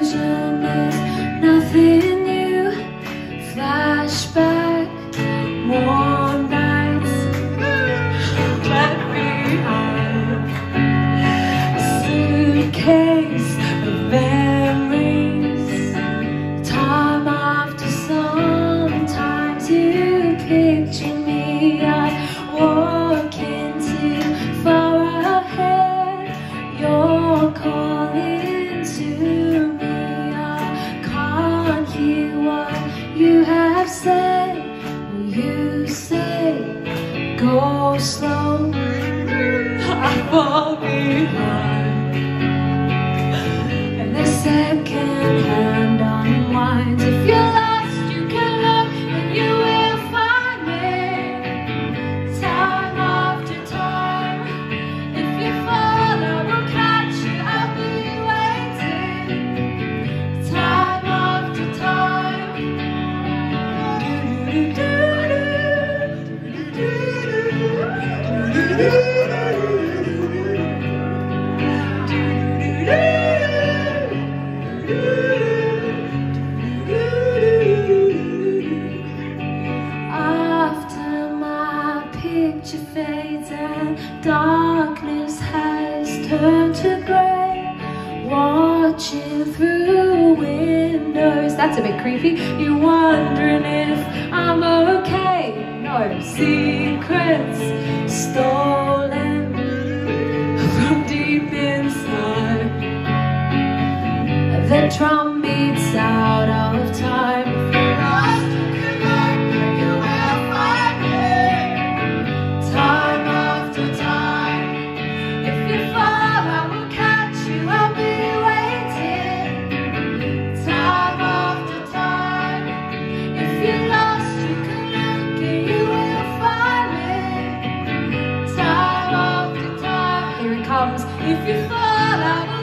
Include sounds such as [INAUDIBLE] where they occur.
illusion is nothing. you have said, will you say, go slow, [LAUGHS] I fall behind. picture fades and darkness has turned to grey. Watching through windows, that's a bit creepy. You're wondering if I'm okay. No secrets stolen from deep inside. The drum beats out of time. comes if you fall out.